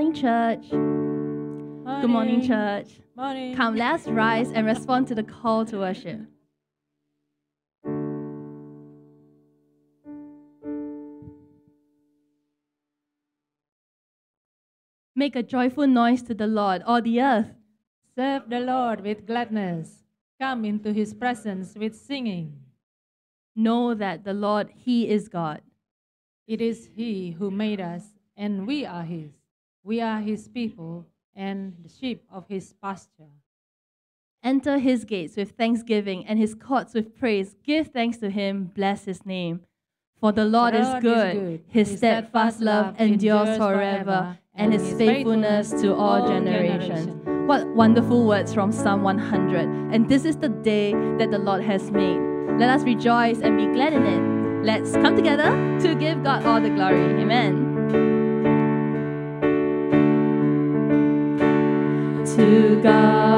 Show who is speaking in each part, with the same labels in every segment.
Speaker 1: morning, church. Morning. Good morning, church.
Speaker 2: Morning.
Speaker 1: Come, let's rise and respond to the call to worship. Make a joyful noise to the Lord, all the earth.
Speaker 2: Serve the Lord with gladness. Come into his presence with singing.
Speaker 1: Know that the Lord, he is God.
Speaker 2: It is he who made us, and we are his. We are his people and the sheep of his pasture.
Speaker 1: Enter his gates with thanksgiving and his courts with praise. Give thanks to him, bless his name. For the Lord, the
Speaker 2: Lord is,
Speaker 1: good. is, good. his, his steadfast love endures forever, and his faithfulness to all generations. generations. What wonderful words from Psalm 100. And this is the day that the Lord has made. Let us rejoice and be glad in it. Let's come together to give God all the glory. Amen. 主が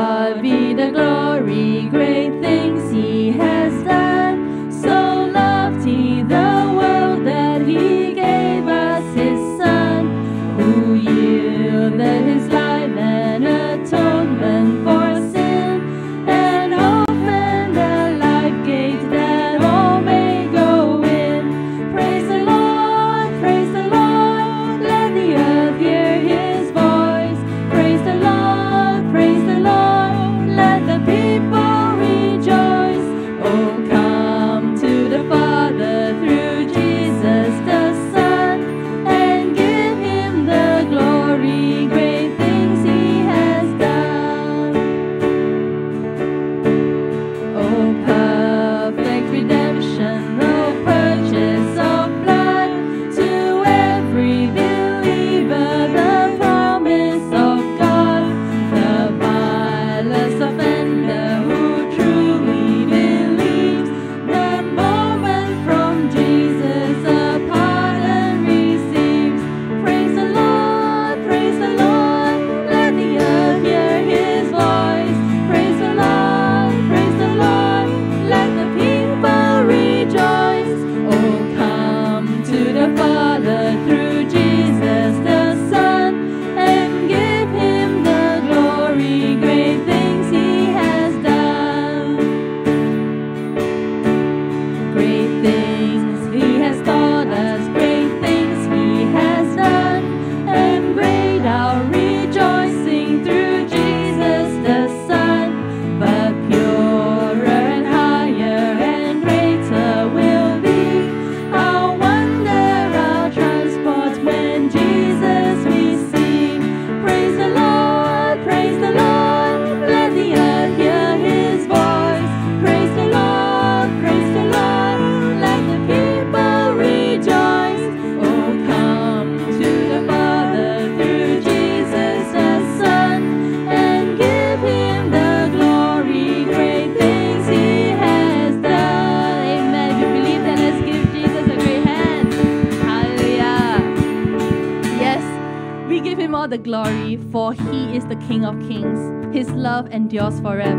Speaker 1: forever.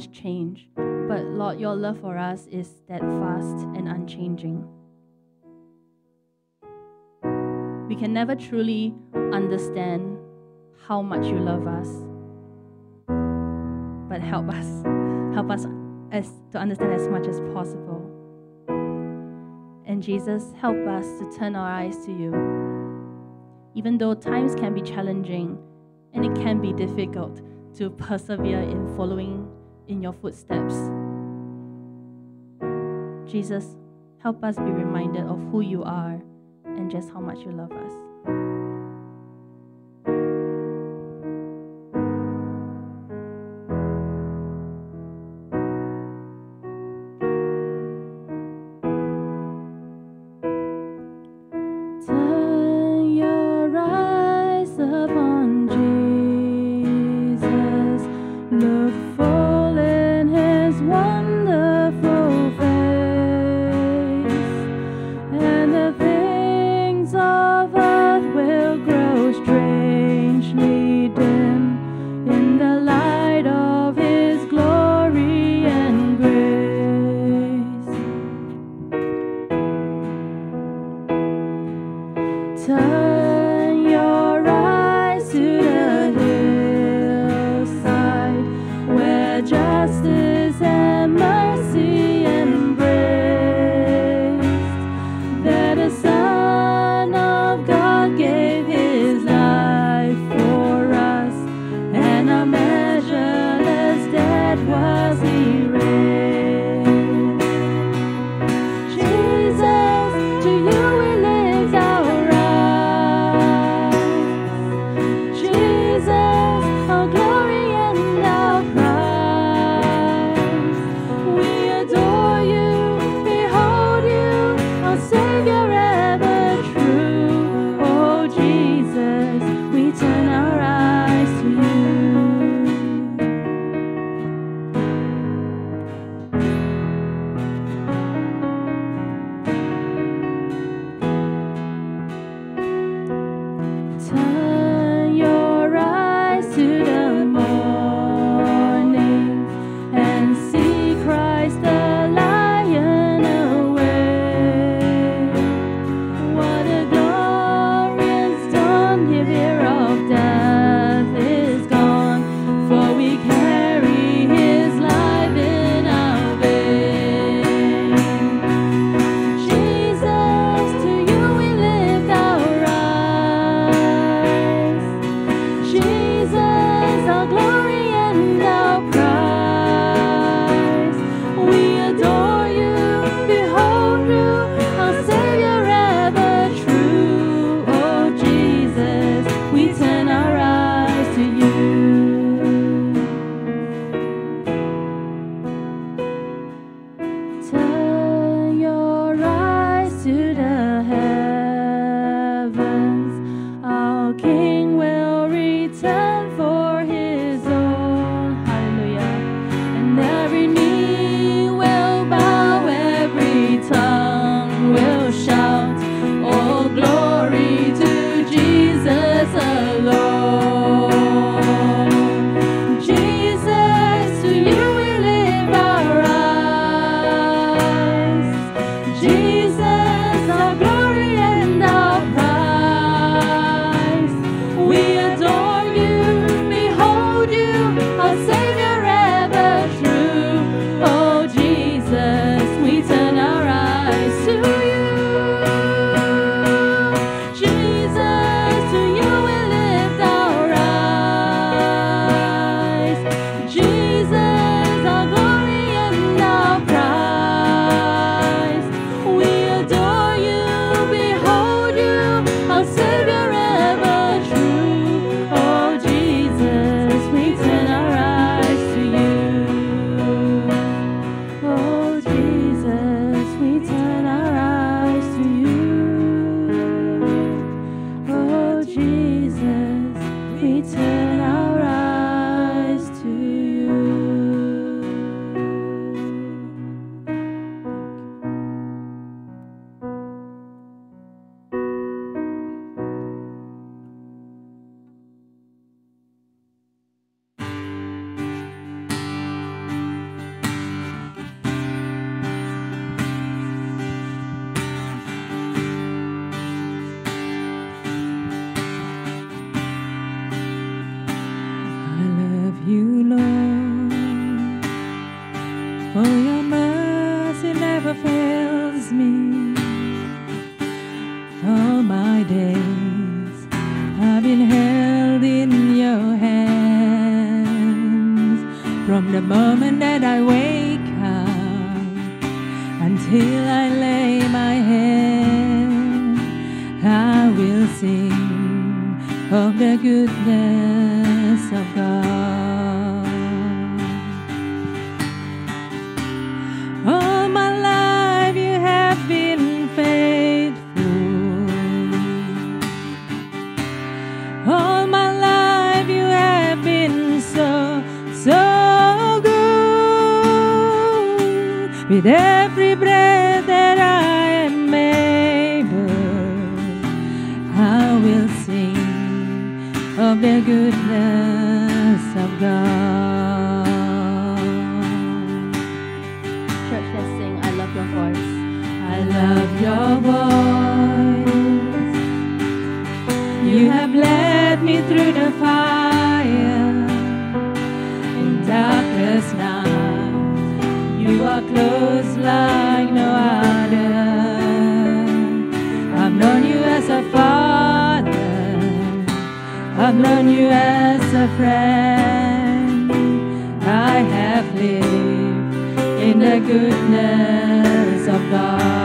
Speaker 1: Seasons change. But Lord, your love for us is steadfast and unchanging. We can never truly understand how much you love us. But help us, help us as, to understand as much as possible. And Jesus, help us to turn our eyes to you. Even though times can be challenging and it can be difficult to persevere in following in your footsteps. Jesus, help us be reminded of who you are and just how much you love us. goodness of God. All my life you have been faithful. All my life you have been so, so good. With every the goodness of God.
Speaker 3: Church, let's sing I Love Your Voice.
Speaker 1: I love your voice. I've known you as a friend. I have lived in the goodness of God.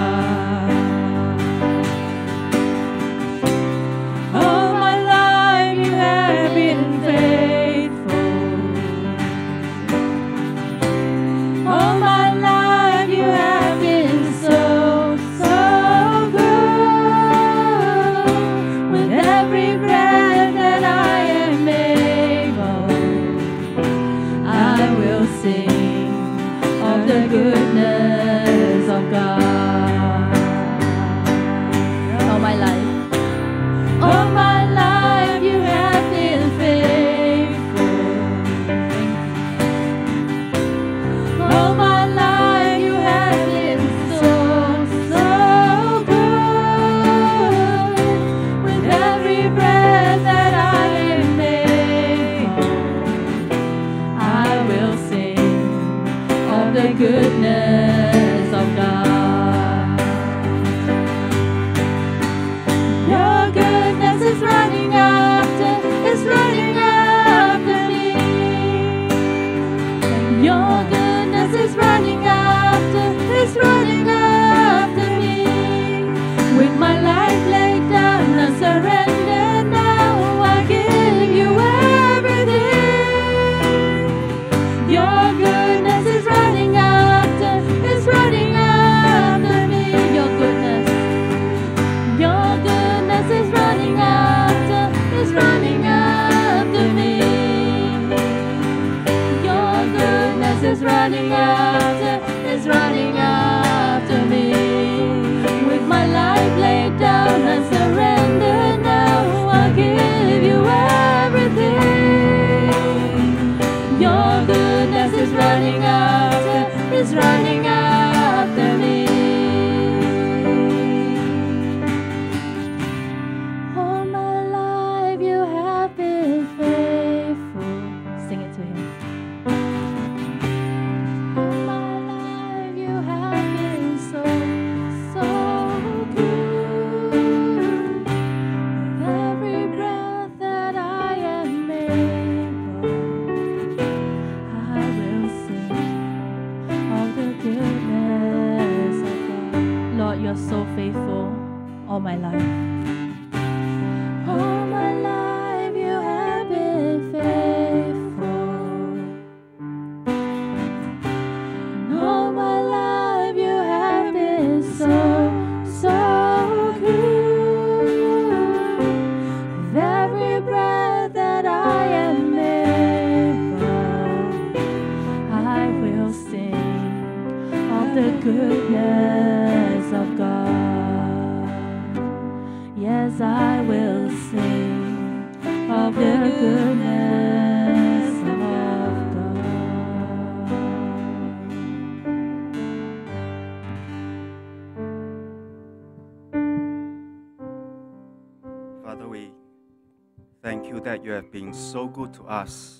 Speaker 1: so good to
Speaker 4: us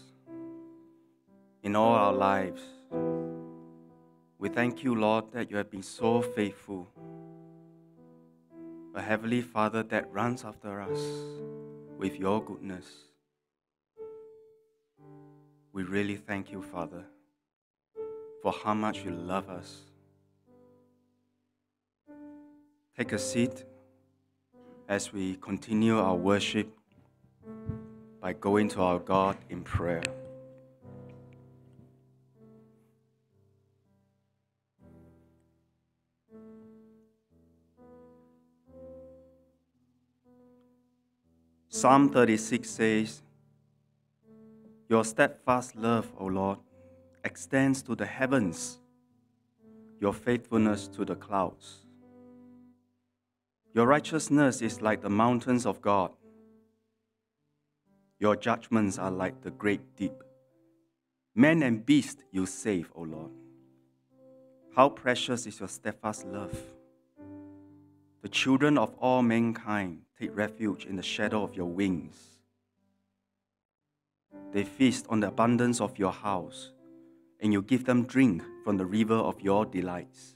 Speaker 4: in all our lives. We thank you, Lord, that you have been so faithful. A Heavenly Father that runs after us with your goodness. We really thank you, Father, for how much you love us. Take a seat as we continue our worship by going to our God in prayer. Psalm 36 says, Your steadfast love, O Lord, extends to the heavens, your faithfulness to the clouds. Your righteousness is like the mountains of God. Your judgments are like the great deep. Man and beast you save, O Lord. How precious is your steadfast love. The children of all mankind take refuge in the shadow of your wings. They feast on the abundance of your house, and you give them drink from the river of your delights.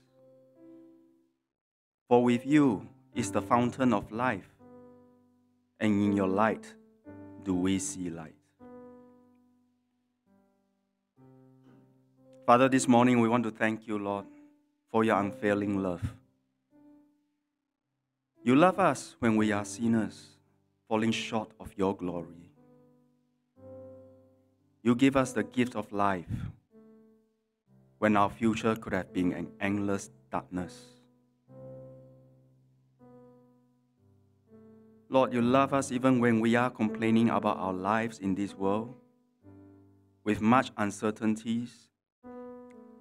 Speaker 4: For with you is the fountain of life, and in your light do we see light. Father, this morning we want to thank you, Lord, for your unfailing love. You love us when we are sinners, falling short of your glory. You give us the gift of life when our future could have been an endless darkness. Lord, you love us even when we are complaining about our lives in this world with much uncertainties,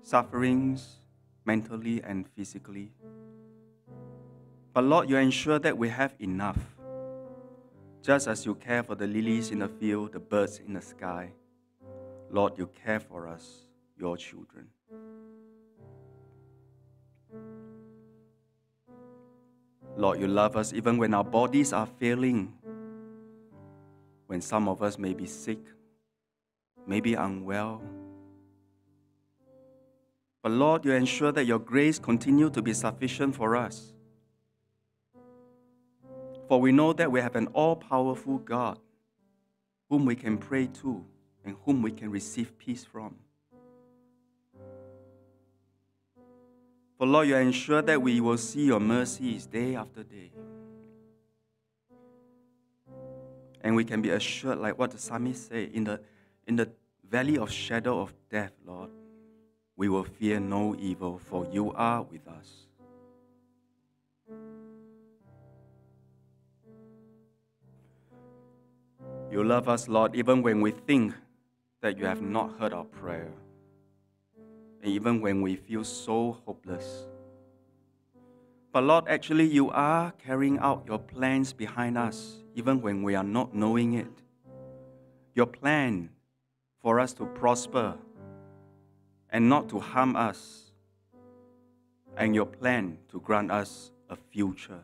Speaker 4: sufferings, mentally and physically. But Lord, you ensure that we have enough. Just as you care for the lilies in the field, the birds in the sky, Lord, you care for us, your children. Lord, you love us even when our bodies are failing, when some of us may be sick, maybe unwell. But Lord, you ensure that your grace continue to be sufficient for us. For we know that we have an all powerful God whom we can pray to and whom we can receive peace from. For Lord, you ensure that we will see your mercies day after day. And we can be assured, like what the psalmist say, in the, in the valley of shadow of death, Lord, we will fear no evil, for you are with us. You love us, Lord, even when we think that you have not heard our prayer, even when we feel so hopeless. But Lord, actually, you are carrying out your plans behind us, even when we are not knowing it. Your plan for us to prosper and not to harm us, and your plan to grant us a future.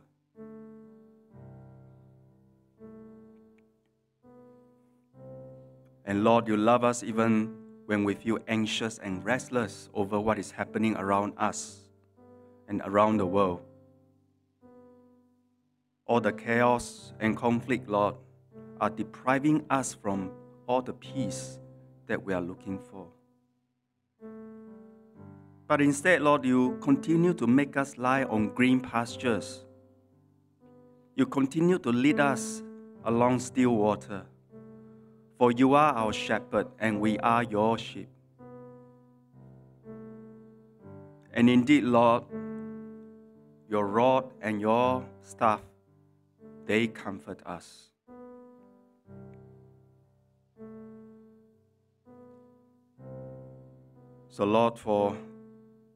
Speaker 4: And Lord, you love us even when we feel anxious and restless over what is happening around us and around the world. All the chaos and conflict, Lord, are depriving us from all the peace that we are looking for. But instead, Lord, you continue to make us lie on green pastures. You continue to lead us along still water for you are our shepherd, and we are your sheep. And indeed, Lord, your rod and your staff, they comfort us. So, Lord, for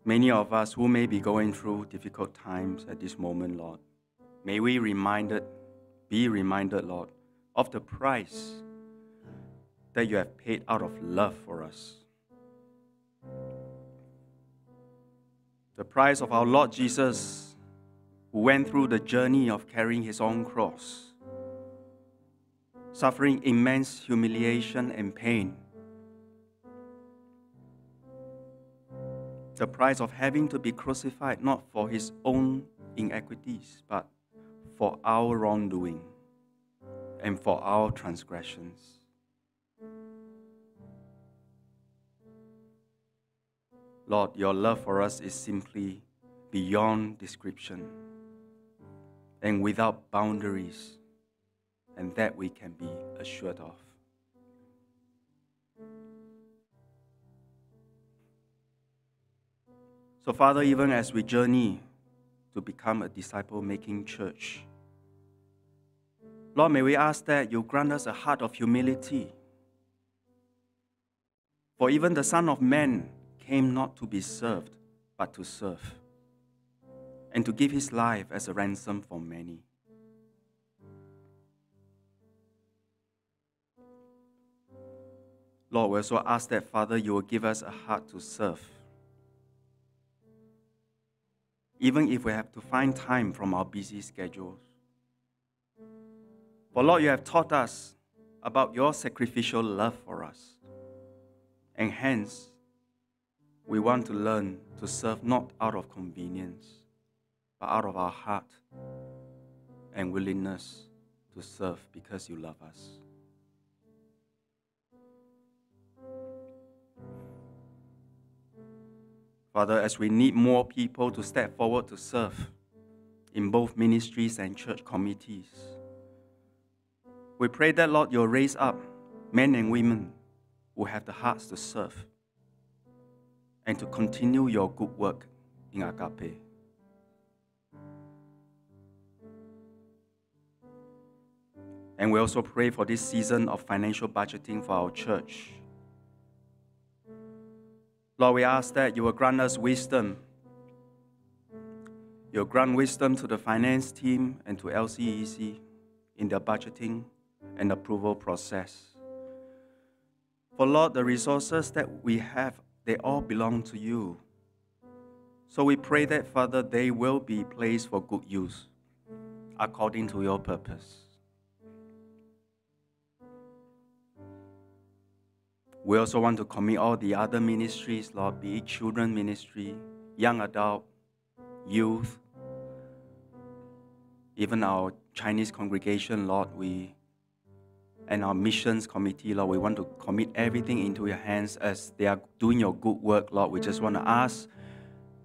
Speaker 4: many of us who may be going through difficult times at this moment, Lord, may we reminded, be reminded, Lord, of the price that you have paid out of love for us. The price of our Lord Jesus, who went through the journey of carrying his own cross, suffering immense humiliation and pain. The price of having to be crucified not for his own inequities, but for our wrongdoing and for our transgressions. Lord, your love for us is simply beyond description. and without boundaries, and that we can be assured of. So, Father, even as we journey to become a disciple making church, Lord, may we ask that you grant us a heart of humility. For even the Son of Man came not to be served, but to serve, and to give his life as a ransom for many. Lord, we also ask that, Father, you will give us a heart to serve. Even if we have to find time from our busy schedules. For Lord, you have taught us about your sacrificial love for us. And hence, we want to learn to serve not out of convenience, but out of our heart and willingness to serve because you love us. Father, as we need more people to step forward to serve in both ministries and church committees, we pray that, Lord, you'll raise up men and women who have the hearts to serve and to continue your good work in Agape. And we also pray for this season of financial budgeting for our church. Lord, we ask that you will grant us wisdom. You'll grant wisdom to the finance team and to LCEC in their budgeting and approval process. For Lord, the resources that we have, they all belong to you. So we pray that, Father, they will be placed for good use according to your purpose. We also want to commit all the other ministries, Lord, be it children ministry, young adult, youth, even our Chinese congregation, Lord, we and our missions committee, Lord, we want to commit everything into your hands as they are doing your good work, Lord. We just want to mm. ask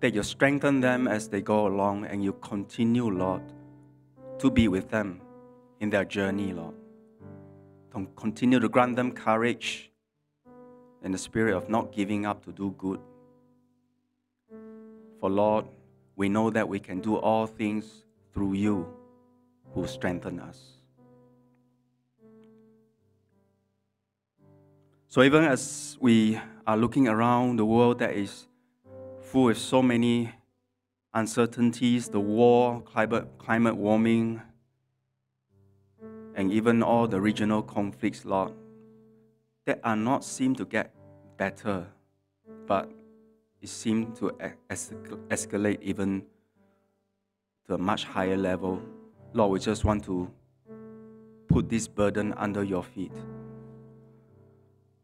Speaker 4: that you strengthen them as they go along and you continue, Lord, to be with them in their journey, Lord. Continue to grant them courage and the spirit of not giving up to do good. For Lord, we know that we can do all things through you who strengthen us. So even as we are looking around the world that is full of so many uncertainties, the war, climate, climate warming, and even all the regional conflicts, Lord, that are not seem to get better, but it seems to escalate even to a much higher level. Lord, we just want to put this burden under your feet.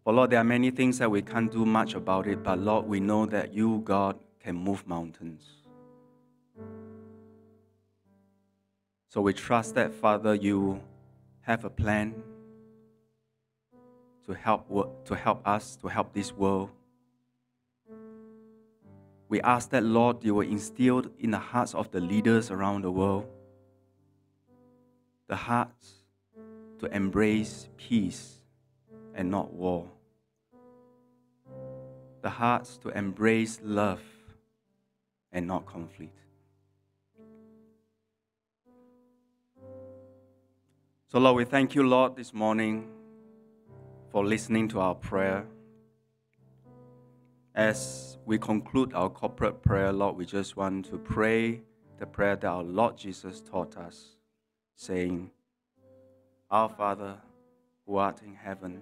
Speaker 4: For Lord, there are many things that we can't do much about it, but Lord, we know that you, God, can move mountains. So we trust that, Father, you have a plan to help, to help us, to help this world. We ask that, Lord, you will instill in the hearts of the leaders around the world the hearts to embrace peace and not war. The hearts to embrace love and not conflict. So, Lord, we thank you, Lord, this morning for listening to our prayer. As we conclude our corporate prayer, Lord, we just want to pray the prayer that our Lord Jesus taught us, saying, Our Father, who art in heaven,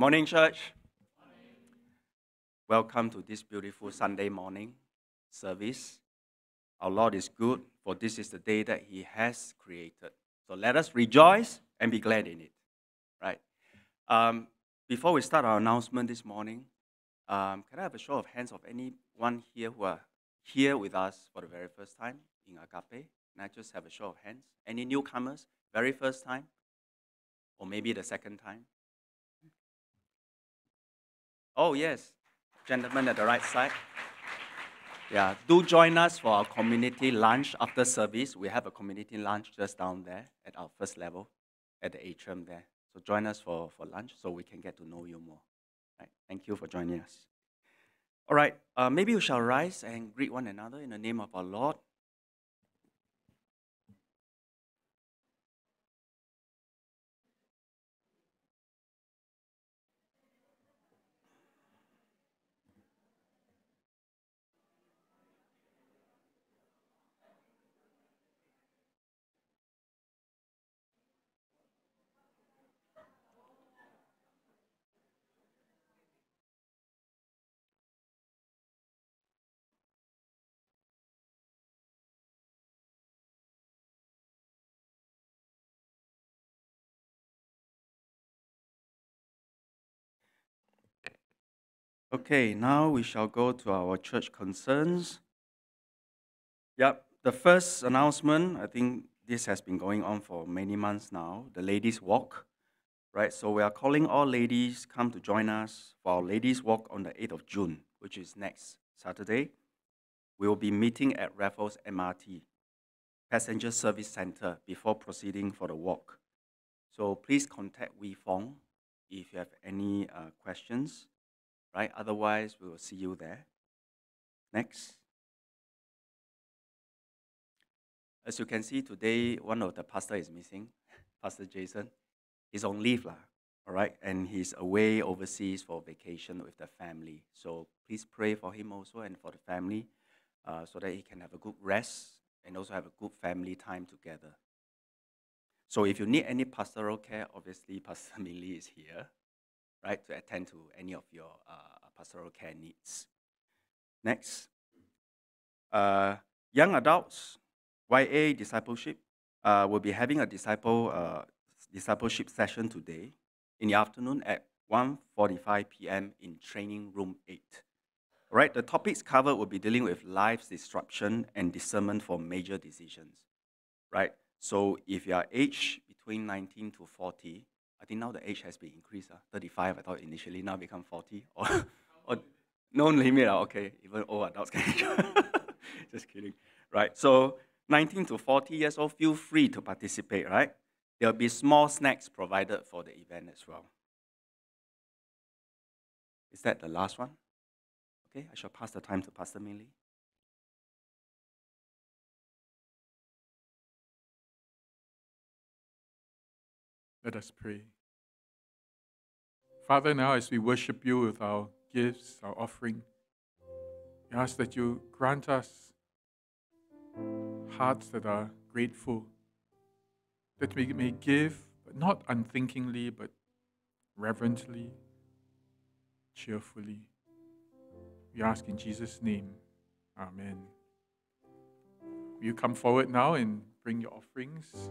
Speaker 4: Morning, church. Welcome to this beautiful Sunday morning service. Our Lord is good, for this is the day that He has created. So let us rejoice and be glad in it. Right? Um, before we start our announcement this morning, um, can I have a show of hands of anyone here who are here with us for the very first time in Agape? Can I just have a show of hands? Any newcomers? Very first time? Or maybe the second time? Oh, yes. Gentleman at the right side. Yeah, do join us for our community lunch after service. We have a community lunch just down there at our first level at the atrium there. So join us for, for lunch so we can get to know you more. Right? Thank you for joining us. All right, uh, maybe we shall rise and greet one another in the name of our Lord. Okay, now we shall go to our church concerns. Yep, the first announcement, I think this has been going on for many months now, the ladies' walk. Right, so we are calling all ladies come to join us for our ladies' walk on the 8th of June, which is next Saturday. We will be meeting at Raffles MRT Passenger Service Center before proceeding for the walk. So please contact Wee Fong if you have any uh, questions right? Otherwise, we will see you there. Next. As you can see today, one of the pastor is missing, Pastor Jason. He's on leave, lah, all right? And he's away overseas for vacation with the family. So please pray for him also and for the family uh, so that he can have a good rest and also have a good family time together. So if you need any pastoral care, obviously Pastor Millie is here right, to attend to any of your uh, pastoral care needs. Next, uh, young adults, YA discipleship, uh, will be having a disciple uh, discipleship session today in the afternoon at 1:45 p.m. in training room 8. All right, the topics covered will be dealing with life's disruption and discernment for major decisions. Right? So if you are aged between 19 to 40, I think now the age has been increased. Uh, 35, I thought initially, now become 40. Or, or no limit. Uh, okay, even old adults can. Just kidding. Right, so 19 to 40 years old, feel free to participate, right? There'll be small snacks provided for the event as well. Is that the last one? Okay, I shall pass the time to Pastor Millie.
Speaker 5: Let us pray. Father, now as we worship you with our gifts, our offering, we ask that you grant us hearts that are grateful, that we may give, but not unthinkingly, but reverently, cheerfully. We ask in Jesus' name. Amen. Will you come forward now and bring your offerings?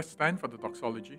Speaker 5: Let's stand for the doxology.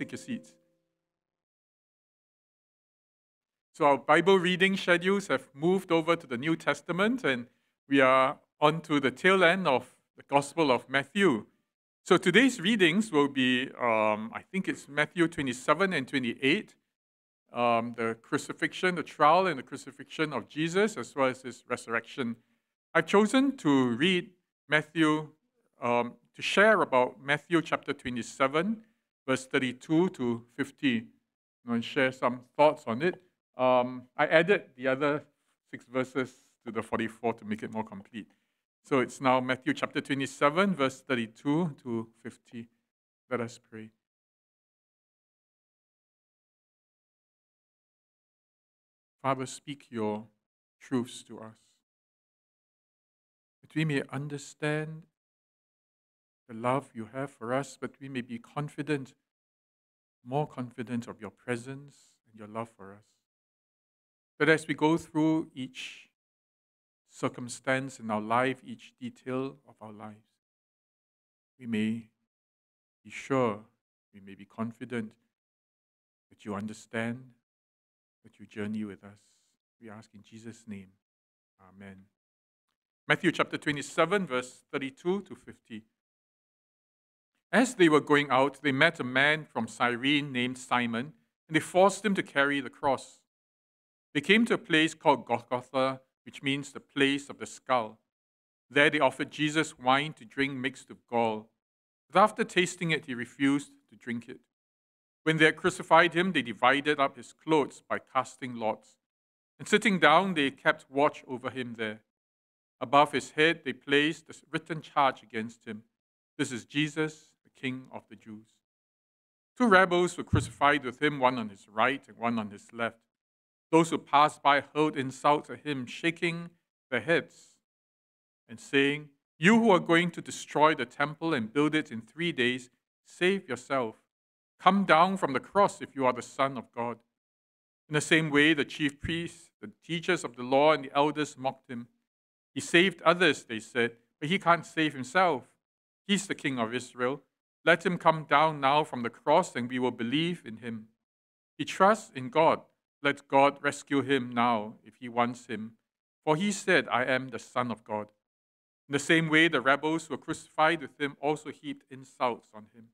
Speaker 5: Take your seats. So, our Bible reading schedules have moved over to the New Testament, and we are on to the tail end of the Gospel of Matthew. So, today's readings will be, um, I think it's Matthew 27 and 28, um, the crucifixion, the trial and the crucifixion of Jesus, as well as his resurrection. I've chosen to read Matthew, um, to share about Matthew chapter 27, verse 32 to 50. I'm going to share some thoughts on it. Um, I added the other six verses to the 44 to make it more complete. So it's now Matthew chapter 27, verse 32 to 50. Let us pray. Father, speak your truths to us, that we may understand the love you have for us, but we may be confident, more confident of your presence and your love for us. That as we go through each circumstance in our life, each detail of our lives, we may be sure, we may be confident that you understand, that you journey with us. We ask in Jesus' name. Amen. Matthew chapter 27, verse 32 to 50. As they were going out, they met a man from Cyrene named Simon, and they forced him to carry the cross. They came to a place called Golgotha, which means the place of the skull. There they offered Jesus wine to drink mixed with gall. But after tasting it, he refused to drink it. When they had crucified him, they divided up his clothes by casting lots. And sitting down, they kept watch over him there. Above his head, they placed a written charge against him This is Jesus, King of the Jews. Two rebels were crucified with him, one on his right and one on his left. Those who passed by hurled insults at him, shaking their heads and saying, You who are going to destroy the temple and build it in three days, save yourself. Come down from the cross if you are the Son of God. In the same way, the chief priests, the teachers of the law, and the elders mocked him. He saved others, they said, but he can't save himself. He's the King of Israel. Let him come down now from the cross, and we will believe in him. He trusts in God. Let God rescue him now if he wants him. For he said, I am the Son of God. In the same way, the rebels who were crucified with him also heaped insults on him.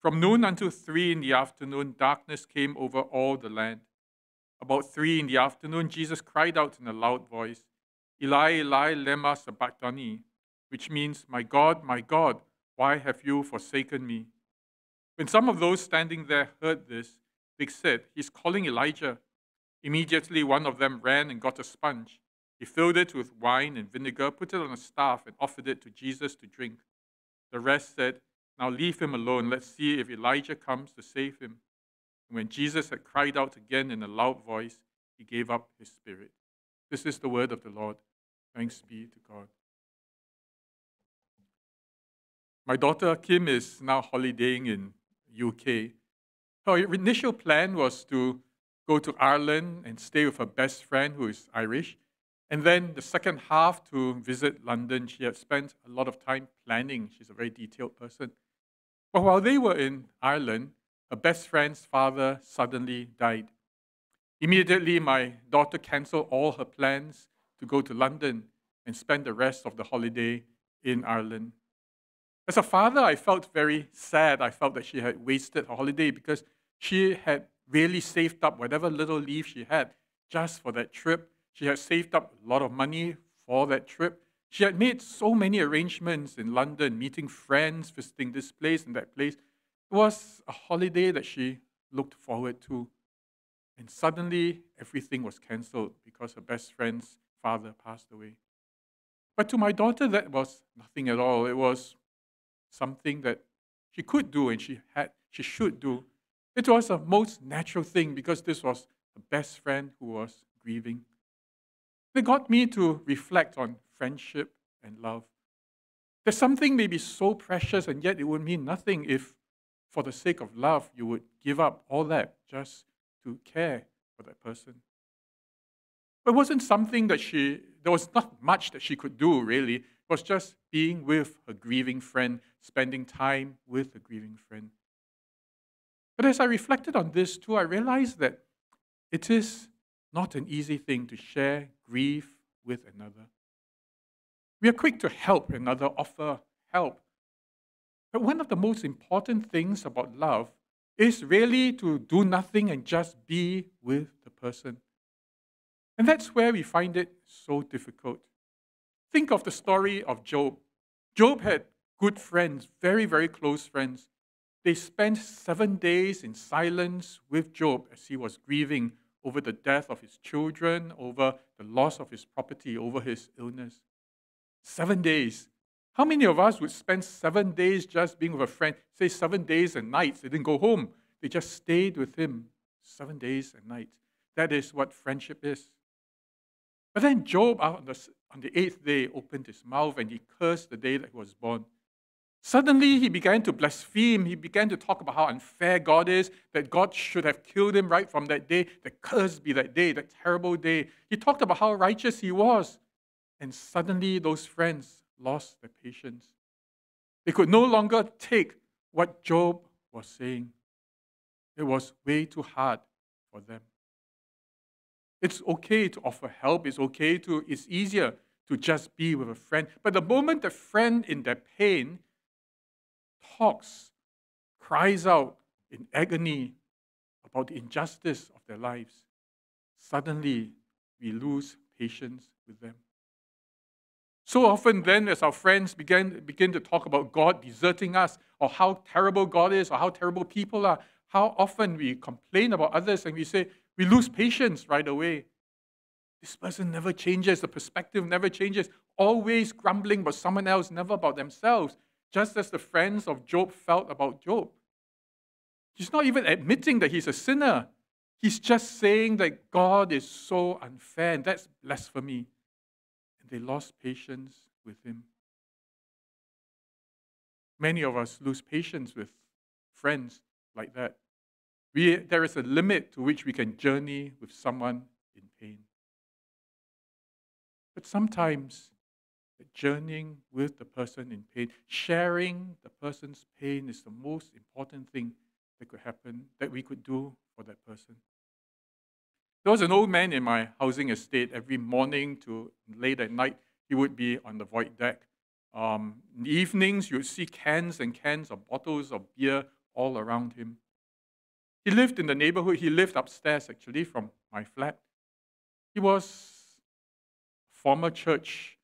Speaker 5: From noon until three in the afternoon, darkness came over all the land. About three in the afternoon, Jesus cried out in a loud voice, Eli, Eli, lema sabachthani, which means, My God, my God, why have you forsaken me? When some of those standing there heard this, they said, He's calling Elijah. Immediately one of them ran and got a sponge. He filled it with wine and vinegar, put it on a staff, and offered it to Jesus to drink. The rest said, Now leave him alone. Let's see if Elijah comes to save him. And when Jesus had cried out again in a loud voice, he gave up his spirit. This is the word of the Lord. Thanks be to God. My daughter Kim is now holidaying in UK. Her initial plan was to go to Ireland and stay with her best friend who is Irish. And then the second half to visit London. She had spent a lot of time planning. She's a very detailed person. But while they were in Ireland, her best friend's father suddenly died. Immediately, my daughter canceled all her plans to go to London and spend the rest of the holiday in Ireland. As a father, I felt very sad. I felt that she had wasted her holiday because she had really saved up whatever little leave she had just for that trip. She had saved up a lot of money for that trip. She had made so many arrangements in London, meeting friends, visiting this place and that place. It was a holiday that she looked forward to. And suddenly, everything was cancelled because her best friend's father passed away. But to my daughter, that was nothing at all. It was something that she could do and she had she should do. It was a most natural thing because this was a best friend who was grieving. It got me to reflect on friendship and love. There's something maybe so precious and yet it would mean nothing if, for the sake of love, you would give up all that just to care for that person. But it wasn't something that she, there was not much that she could do really. Was just being with a grieving friend, spending time with a grieving friend. But as I reflected on this too, I realized that it is not an easy thing to share grief with another. We are quick to help another, offer help. But one of the most important things about love is really to do nothing and just be with the person. And that's where we find it so difficult. Think of the story of Job. Job had good friends, very, very close friends. They spent seven days in silence with Job as he was grieving over the death of his children, over the loss of his property, over his illness. Seven days. How many of us would spend seven days just being with a friend? Say seven days and nights. They didn't go home, they just stayed with him seven days and nights. That is what friendship is. But then Job, the, on the eighth day, opened his mouth and he cursed the day that he was born. Suddenly, he began to blaspheme. He began to talk about how unfair God is, that God should have killed him right from that day, that cursed be that day, that terrible day. He talked about how righteous he was. And suddenly, those friends lost their patience. They could no longer take what Job was saying, it was way too hard for them. It's okay to offer help, it's okay to, it's easier to just be with a friend. But the moment the friend in their pain talks, cries out in agony about the injustice of their lives, suddenly we lose patience with them. So often, then, as our friends begin, begin to talk about God deserting us, or how terrible God is, or how terrible people are, how often we complain about others and we say, we lose patience right away. This person never changes, the perspective never changes, always grumbling about someone else, never about themselves just as the friends of Job felt about Job. He's not even admitting that he's a sinner. He's just saying that God is so unfair, and that's blasphemy. And they lost patience with him. Many of us lose patience with friends like that. We, there is a limit to which we can journey with someone in pain. But sometimes journeying with the person in pain, sharing the person's pain is the most important thing that could happen, that we could do for that person. There was an old man in my housing estate. Every morning to late at night, he would be on the void deck. Um, in the evenings, you would see cans and cans of bottles of beer all around him. He lived in the neighborhood. He lived upstairs, actually, from my flat. He was former church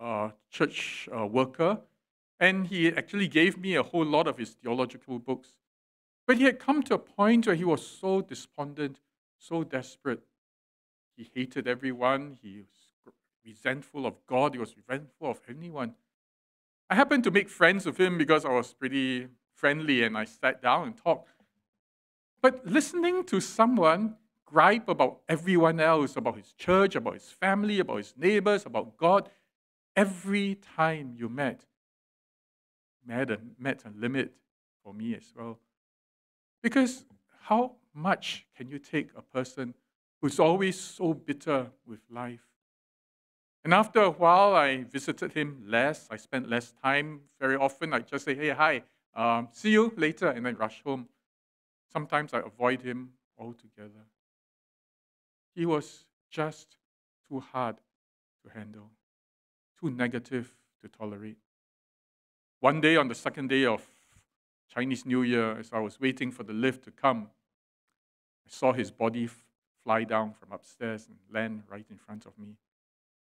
Speaker 5: uh, church uh, worker, and he actually gave me a whole lot of his theological books. But he had come to a point where he was so despondent, so desperate. He hated everyone, he was resentful of God, he was resentful of anyone. I happened to make friends with him because I was pretty friendly and I sat down and talked. But listening to someone gripe about everyone else, about his church, about his family, about his neighbors, about God, every time you met, met a, met a limit for me as well. Because how much can you take a person who's always so bitter with life? And after a while, I visited him less. I spent less time. Very often, I just say, hey, hi, um, see you later, and then rush home. Sometimes I avoid him altogether. He was just too hard to handle too negative to tolerate. One day, on the second day of Chinese New Year, as I was waiting for the lift to come, I saw his body fly down from upstairs and land right in front of me.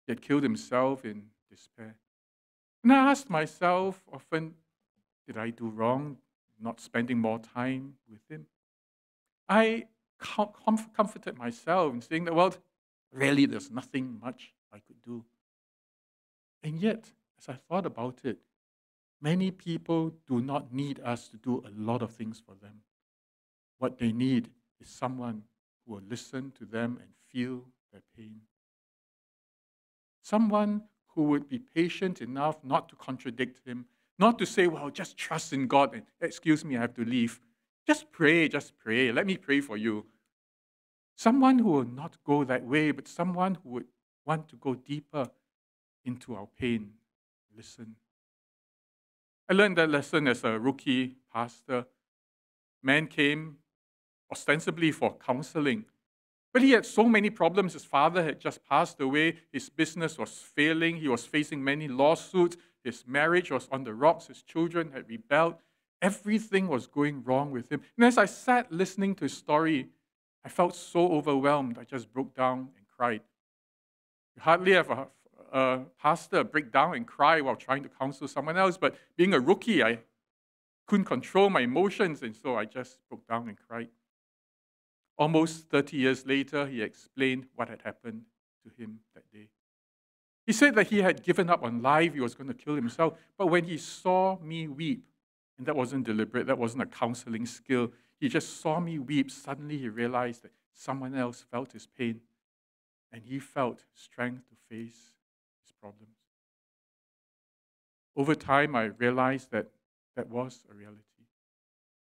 Speaker 5: He had killed himself in despair. And I asked myself often, did I do wrong not spending more time with him? I com- comforted myself in saying that, well, really, there's nothing much I could do. And yet, as I thought about it, many people do not need us to do a lot of things for them. What they need is someone who will listen to them and feel their pain. Someone who would be patient enough not to contradict him, not to say, well, just trust in God and excuse me, I have to leave. Just pray, just pray. Let me pray for you. Someone who will not go that way, but someone who would want to go deeper into our pain. Listen. I learned that lesson as a rookie pastor. Man came ostensibly for counseling, but he had so many problems. His father had just passed away, his business was failing, he was facing many lawsuits, his marriage was on the rocks, his children had rebelled. Everything was going wrong with him. And as I sat listening to his story, I felt so overwhelmed, I just broke down and cried. You hardly a, a pastor break down and cry while trying to counsel someone else, but being a rookie, I couldn't control my emotions, and so I just broke down and cried. Almost 30 years later, he explained what had happened to him that day. He said that he had given up on life, he was going to kill himself, but when he saw me weep, and that wasn't deliberate, that wasn't a counseling skill, he just saw me weep. Suddenly he realized that someone else felt his pain, and he felt strength to face his problems. Over time, I realized that that was a reality.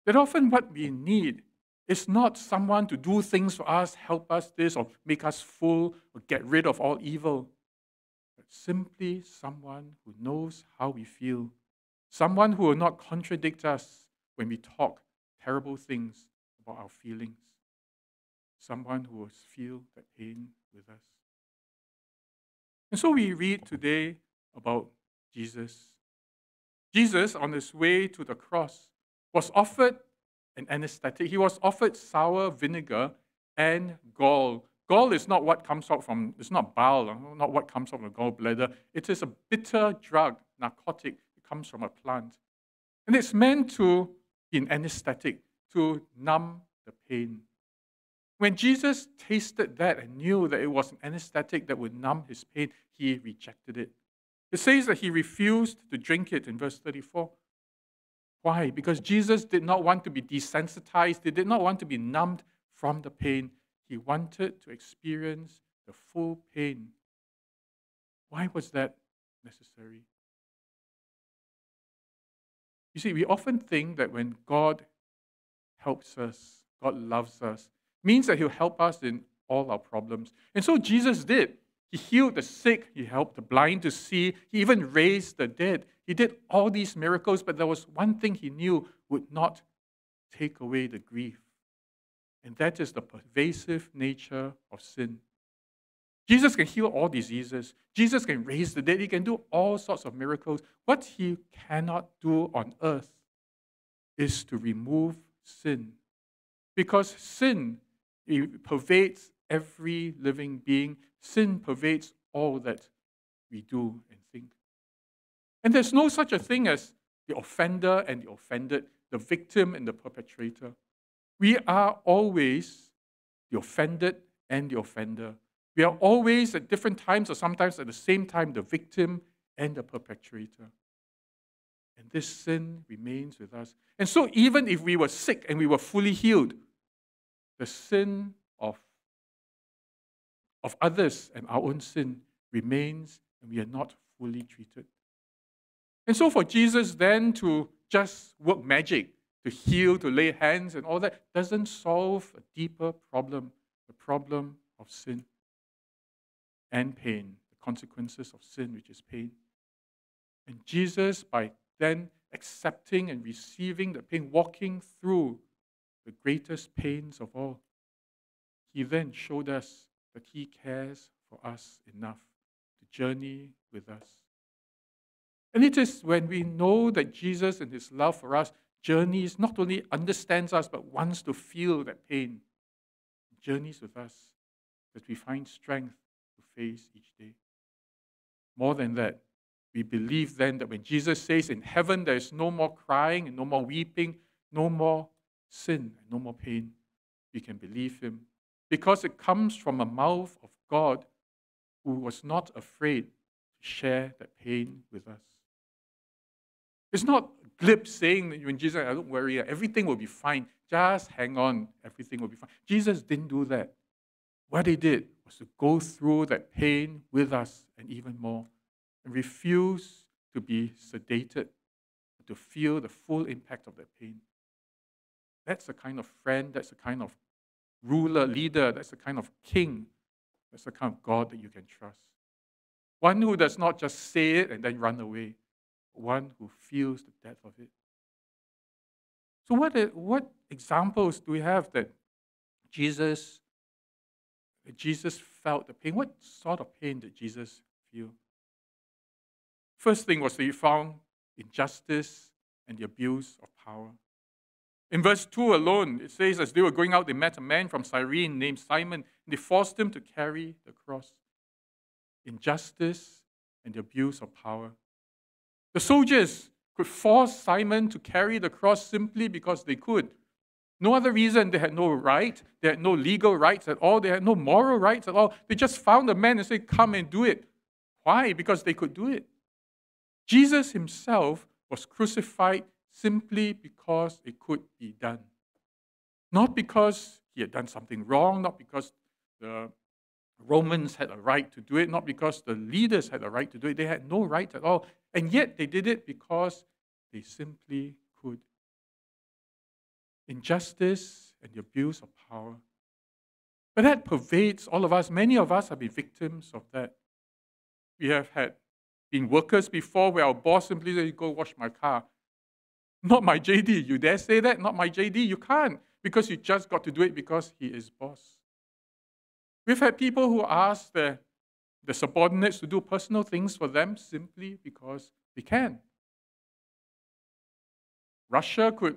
Speaker 5: That often what we need is not someone to do things for us, help us this, or make us full, or get rid of all evil, but simply someone who knows how we feel, someone who will not contradict us when we talk terrible things about our feelings, someone who will feel the pain with us. And so we read today about Jesus. Jesus, on his way to the cross, was offered an anesthetic. He was offered sour vinegar and gall. Gall is not what comes out from, it's not bile, not what comes out from the gallbladder. It is a bitter drug, narcotic. Comes from a plant. And it's meant to be anesthetic, to numb the pain. When Jesus tasted that and knew that it was an anesthetic that would numb his pain, he rejected it. It says that he refused to drink it in verse 34. Why? Because Jesus did not want to be desensitized, he did not want to be numbed from the pain. He wanted to experience the full pain. Why was that necessary? You see, we often think that when God helps us, God loves us, means that He'll help us in all our problems. And so Jesus did. He healed the sick, he helped the blind to see, he even raised the dead. He did all these miracles, but there was one thing he knew would not take away the grief, and that is the pervasive nature of sin. Jesus can heal all diseases. Jesus can raise the dead. He can do all sorts of miracles. What he cannot do on earth is to remove sin. Because sin pervades every living being, Sin pervades all that we do and think. And there's no such a thing as the offender and the offended, the victim and the perpetrator. We are always the offended and the offender. We are always at different times or sometimes at the same time the victim and the perpetrator. And this sin remains with us. And so, even if we were sick and we were fully healed, the sin of of others and our own sin remains and we are not fully treated. And so for Jesus then to just work magic, to heal, to lay hands and all that, doesn't solve a deeper problem, the problem of sin and pain, the consequences of sin, which is pain. And Jesus, by then accepting and receiving the pain, walking through the greatest pains of all, he then showed us that He cares for us enough to journey with us. And it is when we know that Jesus and His love for us journeys, not only understands us, but wants to feel that pain, journeys with us, that we find strength face each day. More than that, we believe then that when Jesus says in heaven there is no more crying and no more weeping, no more sin and no more pain, we can believe Him because it comes from a mouth of God who was not afraid to share that pain with us. It's not glib saying that when Jesus I don't worry, everything will be fine. Just hang on, everything will be fine. Jesus didn't do that. What he did was to go through that pain with us and even more, and refuse to be sedated, to feel the full impact of that pain. That's the kind of friend, that's the kind of ruler, leader, that's the kind of king, that's the kind of God that you can trust. One who does not just say it and then run away, one who feels the depth of it. So, what, what examples do we have that Jesus, Jesus felt the pain? What sort of pain did Jesus feel? First thing was that he found injustice and the abuse of power. In verse 2 alone, it says, As they were going out, they met a man from Cyrene named Simon, and they forced him to carry the cross. Injustice and the abuse of power. The soldiers could force Simon to carry the cross simply because they could. No other reason. They had no right. They had no legal rights at all. They had no moral rights at all. They just found a man and said, Come and do it. Why? Because they could do it. Jesus himself was crucified simply because it could be done. Not because he had done something wrong, not because the Romans had a right to do it, not because the leaders had a right to do it. They had no right at all. And yet they did it because they simply. Injustice and the abuse of power. But that pervades all of us. Many of us have been victims of that. We have had been workers before where our boss simply said, Go wash my car. Not my JD. You dare say that? Not my JD. You can't because you just got to do it because he is boss. We've had people who ask their, their subordinates to do personal things for them simply because they can. Russia could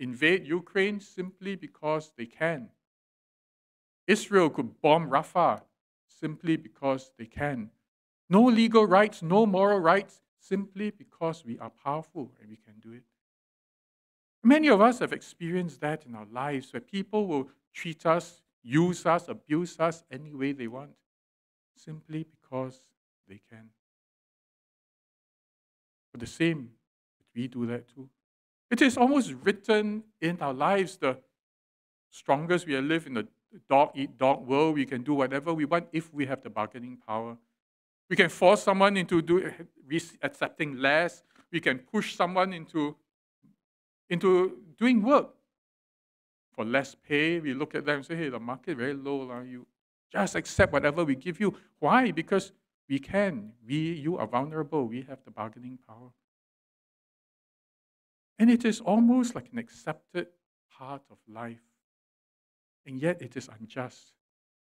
Speaker 5: invade Ukraine simply because they can. Israel could bomb Rafah simply because they can. No legal rights, no moral rights, simply because we are powerful and we can do it. Many of us have experienced that in our lives where people will treat us, use us, abuse us any way they want, simply because they can. But the same, we do that too. It is almost written in our lives the strongest we live in the dog eat dog world. We can do whatever we want if we have the bargaining power. We can force someone into do, accepting less. We can push someone into, into doing work for less pay. We look at them and say, hey, the market very low. Lah. You just accept whatever we give you. Why? Because we can. We, you are vulnerable. We have the bargaining power. And it is almost like an accepted part of life. And yet it is unjust.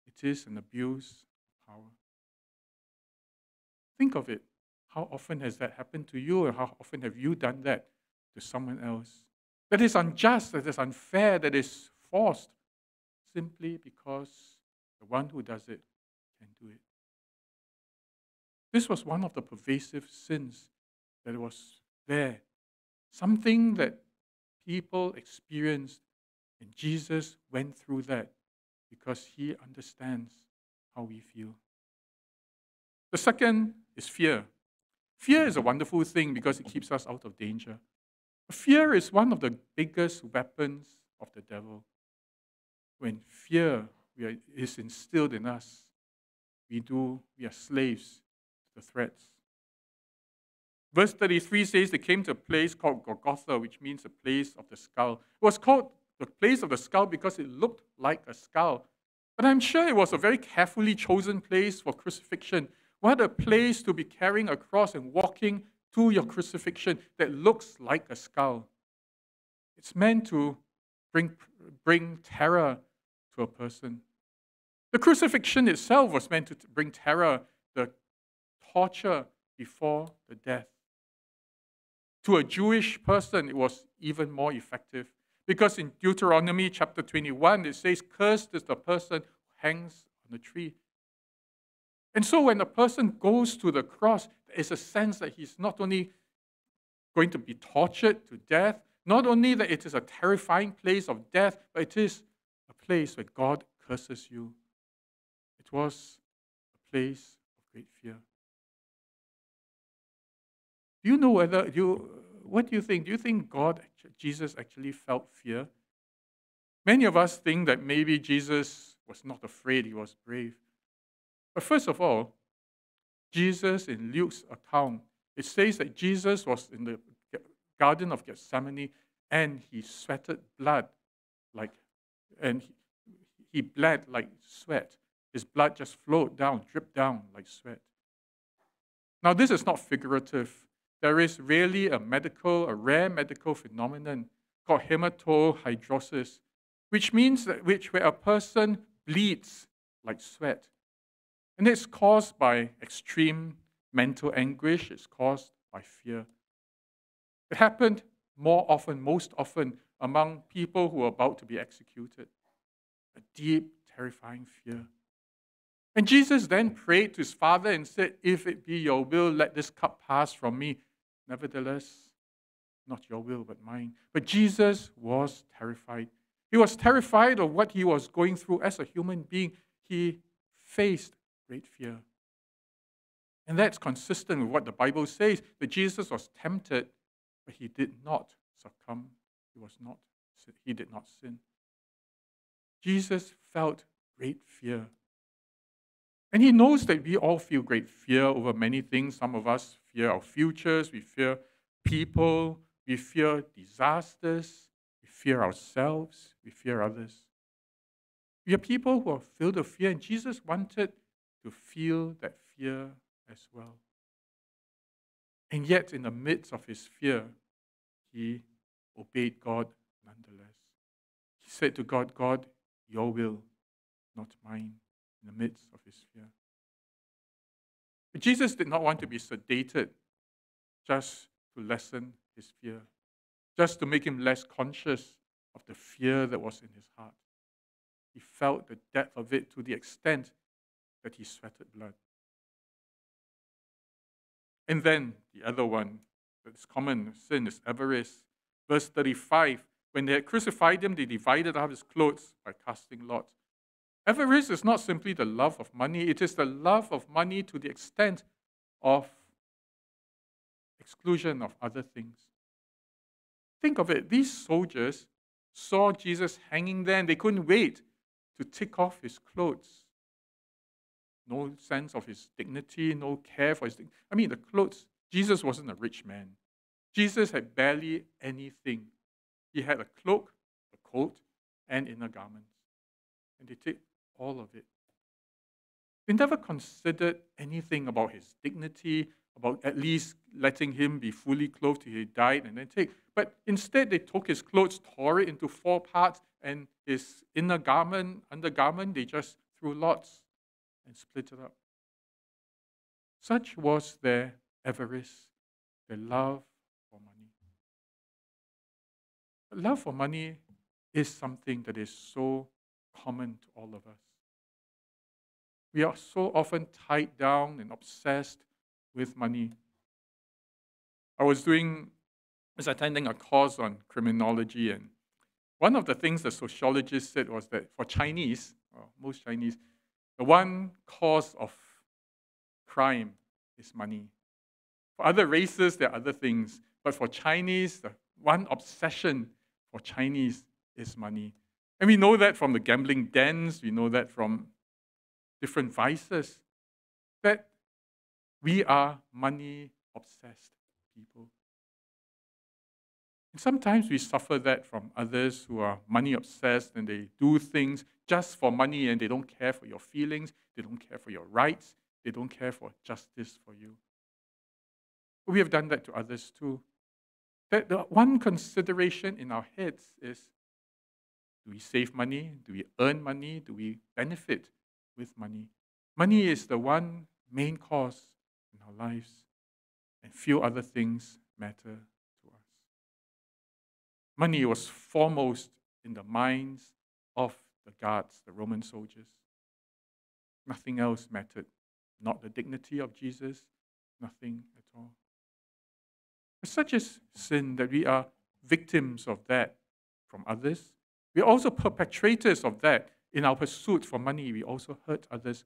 Speaker 5: It is an abuse of power. Think of it. How often has that happened to you, or how often have you done that to someone else? That is unjust, that is unfair, that is forced, simply because the one who does it can do it. This was one of the pervasive sins that was there something that people experienced, and Jesus went through that because he understands how we feel. The second is fear. Fear is a wonderful thing because it keeps us out of danger. Fear is one of the biggest weapons of the devil. When fear is instilled in us, we do we are slaves to the threats. Verse 33 says they came to a place called Golgotha, which means the place of the skull. It was called the place of the skull because it looked like a skull. But I'm sure it was a very carefully chosen place for crucifixion. What a place to be carrying a cross and walking to your crucifixion that looks like a skull. It's meant to bring, bring terror to a person. The crucifixion itself was meant to bring terror, the torture before the death. To a Jewish person, it was even more effective because in Deuteronomy chapter 21, it says, Cursed is the person who hangs on a tree. And so when a person goes to the cross, there is a sense that he's not only going to be tortured to death, not only that it is a terrifying place of death, but it is a place where God curses you. It was a place of great fear. Do you know whether you what do you think? Do you think God Jesus actually felt fear? Many of us think that maybe Jesus was not afraid, he was brave. But first of all, Jesus in Luke's account, it says that Jesus was in the Garden of Gethsemane and he sweated blood like and he, bled like sweat. His blood just flowed down, dripped down like sweat. Now, this is not figurative there is really a medical, a rare medical phenomenon called hematohidrosis, which means that which where a person bleeds like sweat. And it's caused by extreme mental anguish, it's caused by fear. It happened more often, most often, among people who were about to be executed. A deep, terrifying fear. And Jesus then prayed to his Father and said, If it be your will, let this cup pass from me. Nevertheless, not your will, but mine. But Jesus was terrified. He was terrified of what he was going through as a human being. He faced great fear. And that's consistent with what the Bible says that Jesus was tempted, but he did not succumb. He was not he did not sin. Jesus felt great fear. And he knows that we all feel great fear over many things. Some of us fear our futures, we fear people, we fear disasters, we fear ourselves, we fear others. We are people who are filled with fear, and Jesus wanted to feel that fear as well. And yet, in the midst of his fear, he obeyed God nonetheless. He said to God, God, your will, not mine, in the midst of his fear. But Jesus did not want to be sedated just to lessen his fear, just to make him less conscious of the fear that was in his heart. He felt the depth of it to the extent that he sweated blood. And then the other one that's common sin is avarice. Verse 35 When they had crucified him, they divided up his clothes by casting lots. Avarice is not simply the love of money, it is the love of money to the extent of exclusion of other things. Think of it these soldiers saw Jesus hanging there and they couldn't wait to take off his clothes. No sense of his dignity, no care for his dignity. I mean, the clothes, Jesus wasn't a rich man. Jesus had barely anything. He had a cloak, a coat, and inner garments. And they take all of it. We never considered anything about his dignity, about at least letting him be fully clothed till he died and then take. But instead, they took his clothes, tore it into four parts, and his inner garment, undergarment, they just threw lots and split it up. Such was their avarice, their love for money. But love for money is something that is so common to all of us. We are so often tied down and obsessed with money. I was doing, I was attending a course on criminology, and one of the things the sociologist said was that for Chinese, well, most Chinese, the one cause of crime is money. For other races, there are other things. But for Chinese, the one obsession for Chinese is money. And we know that from the gambling dens, we know that from different vices, that we are money obsessed people. And sometimes we suffer that from others who are money obsessed and they do things just for money and they don't care for your feelings, they don't care for your rights, they don't care for justice for you. We have done that to others too. That the one consideration in our heads is do we save money? Do we earn money? Do we benefit with money? Money is the one main cause in our lives, and few other things matter to us. Money was foremost in the minds of the guards, the Roman soldiers. Nothing else mattered. Not the dignity of Jesus, nothing at all. It's such a sin that we are victims of that from others. We are also perpetrators of that in our pursuit for money. We also hurt others,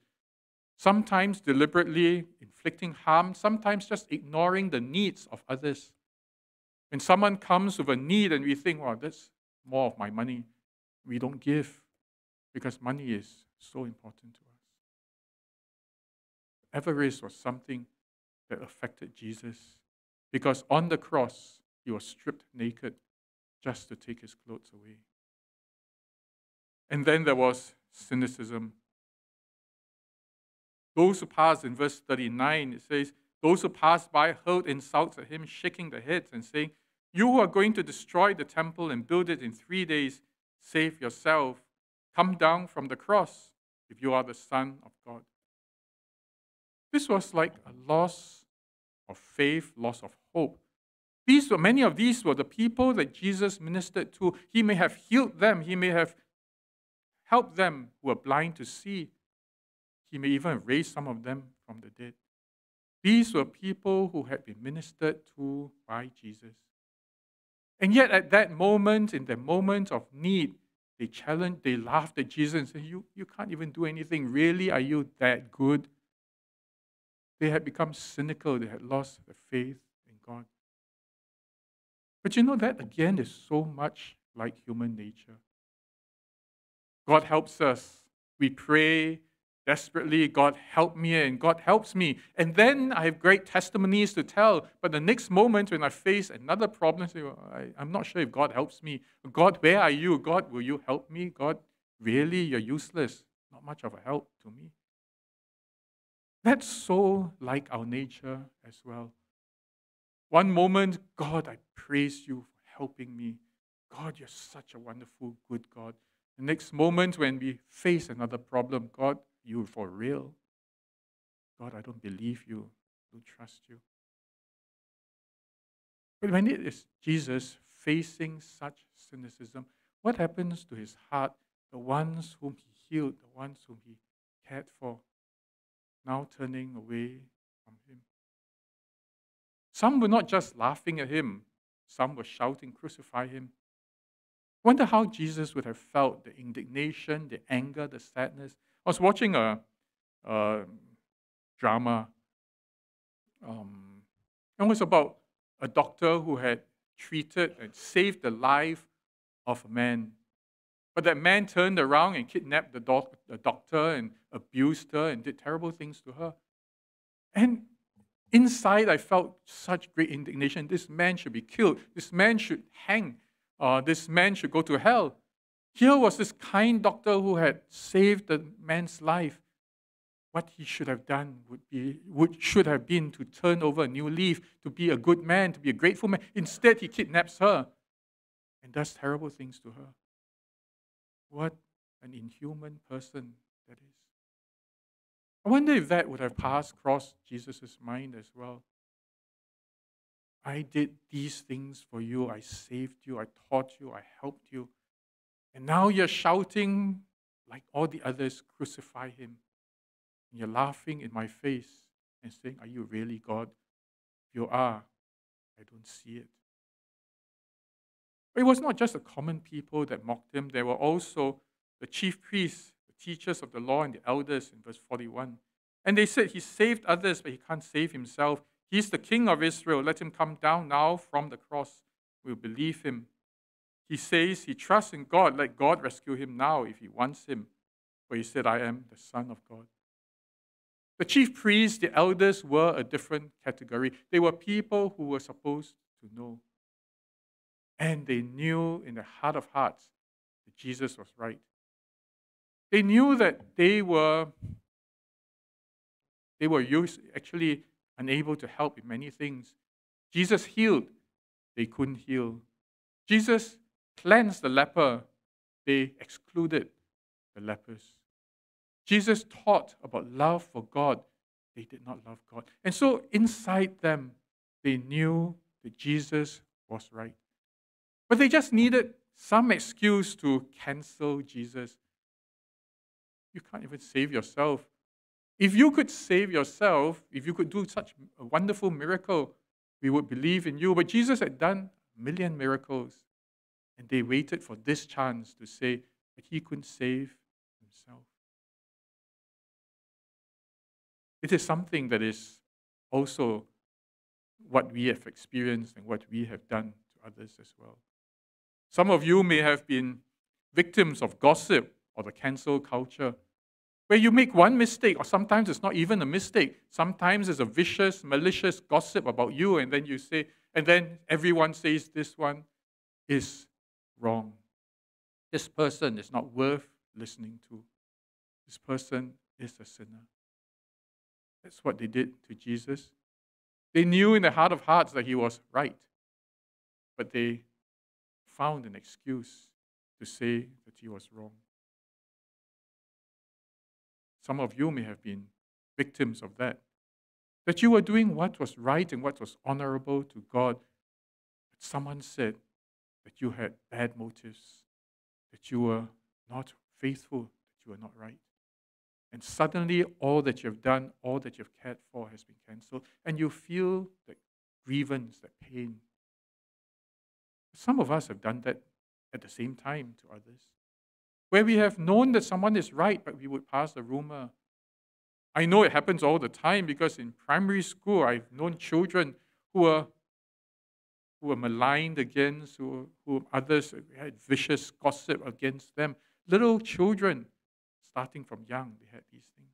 Speaker 5: sometimes deliberately inflicting harm, sometimes just ignoring the needs of others. When someone comes with a need and we think, well, that's more of my money, we don't give because money is so important to us. Avarice was something that affected Jesus because on the cross, he was stripped naked just to take his clothes away. And then there was cynicism. Those who passed in verse 39, it says, those who passed by hurled insults at him, shaking their heads and saying, You who are going to destroy the temple and build it in three days, save yourself. Come down from the cross if you are the Son of God. This was like a loss of faith, loss of hope. These were many of these were the people that Jesus ministered to. He may have healed them, he may have helped them who are blind to see. He may even raise some of them from the dead. These were people who had been ministered to by Jesus. And yet, at that moment, in the moment of need, they challenged, they laughed at Jesus and said, you, you can't even do anything. Really? Are you that good? They had become cynical, they had lost their faith in God. But you know, that again is so much like human nature. God helps us. We pray desperately, God help me, and God helps me. And then I have great testimonies to tell. But the next moment when I face another problem, I I'm not sure if God helps me. God, where are you? God, will you help me? God, really, you're useless. Not much of a help to me. That's so like our nature as well. One moment, God, I praise you for helping me. God, you're such a wonderful, good God. The next moment, when we face another problem, God, you for real? God, I don't believe you. I don't trust you. But when it is Jesus facing such cynicism, what happens to his heart? The ones whom he healed, the ones whom he cared for, now turning away from him. Some were not just laughing at him, some were shouting, Crucify him. Wonder how Jesus would have felt the indignation, the anger, the sadness. I was watching a, a drama. Um, it was about a doctor who had treated and saved the life of a man. But that man turned around and kidnapped the, doc- the doctor and abused her and did terrible things to her. And inside, I felt such great indignation. This man should be killed. This man should hang. Uh, this man should go to hell. Here was this kind doctor who had saved the man's life. What he should have done would be, would, should have been to turn over a new leaf, to be a good man, to be a grateful man. Instead, he kidnaps her and does terrible things to her. What an inhuman person that is. I wonder if that would have passed across Jesus' mind as well. I did these things for you. I saved you. I taught you. I helped you. And now you're shouting like all the others, crucify him. And you're laughing in my face and saying, Are you really God? If you are, I don't see it. But it was not just the common people that mocked him, there were also the chief priests, the teachers of the law, and the elders in verse 41. And they said, He saved others, but he can't save himself. He's the king of Israel. Let him come down now from the cross. We'll believe him. He says he trusts in God. Let God rescue him now if he wants him. For he said, I am the Son of God. The chief priests, the elders, were a different category. They were people who were supposed to know. And they knew in their heart of hearts that Jesus was right. They knew that they were they were used, actually unable to help in many things. Jesus healed, they couldn't heal. Jesus cleansed the leper, they excluded the lepers. Jesus taught about love for God, they did not love God. And so inside them, they knew that Jesus was right. But they just needed some excuse to cancel Jesus. You can't even save yourself. If you could save yourself, if you could do such a wonderful miracle, we would believe in you. But Jesus had done a million miracles, and they waited for this chance to say that he couldn't save himself. It is something that is also what we have experienced and what we have done to others as well. Some of you may have been victims of gossip or the cancel culture where you make one mistake, or sometimes it's not even a mistake. Sometimes it's a vicious, malicious gossip about you, and then you say, and then everyone says this one is wrong. This person is not worth listening to. This person is a sinner. That's what they did to Jesus. They knew in their heart of hearts that he was right. but they found an excuse to say that he was wrong. Some of you may have been victims of that. That you were doing what was right and what was honorable to God, but someone said that you had bad motives, that you were not faithful, that you were not right. And suddenly, all that you've done, all that you've cared for has been cancelled, and you feel that grievance, that pain. Some of us have done that at the same time to others, where we have known that someone is right, but we would pass a rumor. I know it happens all the time because in primary school, I've known children who are who were maligned against, who, who others had vicious gossip against them. Little children, starting from young, they had these things.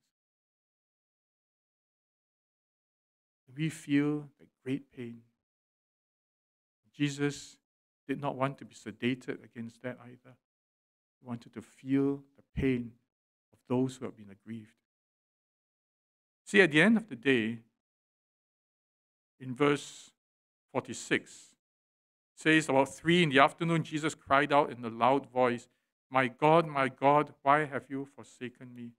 Speaker 5: We feel the great pain. Jesus did not want to be sedated against that either. Wanted to feel the pain of those who have been aggrieved. See, at the end of the day, in verse 46, says about three in the afternoon, Jesus cried out in a loud voice, My God, my God, why have you forsaken me?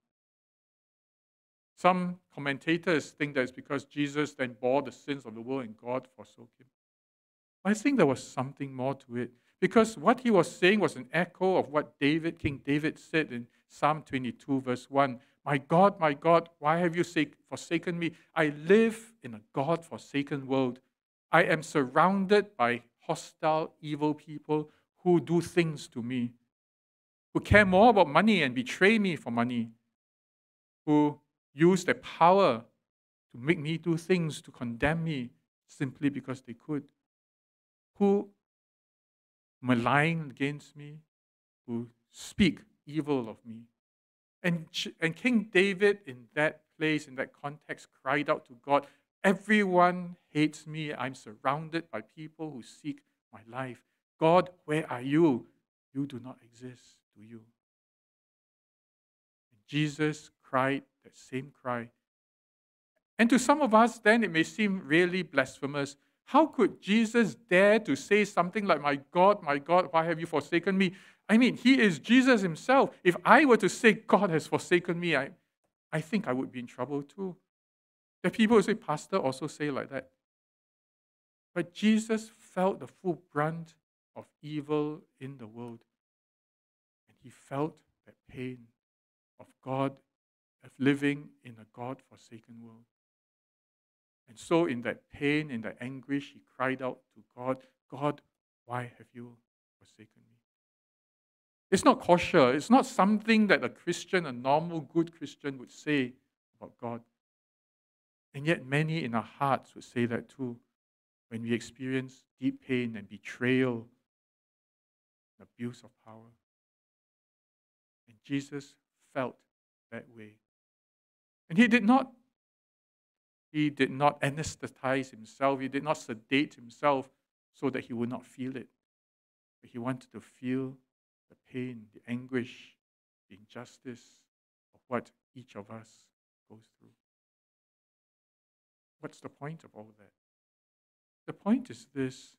Speaker 5: Some commentators think that it's because Jesus then bore the sins of the world and God forsook him. I think there was something more to it because what he was saying was an echo of what David, King David, said in Psalm 22, verse 1 My God, my God, why have you forsaken me? I live in a God forsaken world. I am surrounded by hostile, evil people who do things to me, who care more about money and betray me for money, who use their power to make me do things to condemn me simply because they could, who malign against me, who speak evil of me. And, and King David, in that place, in that context, cried out to God, Everyone hates me. I'm surrounded by people who seek my life. God, where are you? You do not exist, do you? And Jesus cried that same cry. And to some of us, then it may seem really blasphemous. How could Jesus dare to say something like, My God, my God, why have you forsaken me? I mean, he is Jesus himself. If I were to say, God has forsaken me, I, I think I would be in trouble too. The people who say, Pastor also say like that. But Jesus felt the full brunt of evil in the world. And he felt that pain of God, of living in a God forsaken world. And so, in that pain, in that anguish, he cried out to God, God, why have you forsaken me? It's not kosher. It's not something that a Christian, a normal, good Christian, would say about God. And yet, many in our hearts would say that too when we experience deep pain and betrayal, and abuse of power. And Jesus felt that way. And he did not he did not anesthetize himself, he did not sedate himself so that he would not feel it. But he wanted to feel the pain, the anguish, the injustice of what each of us goes through. What's the point of all that? The point is this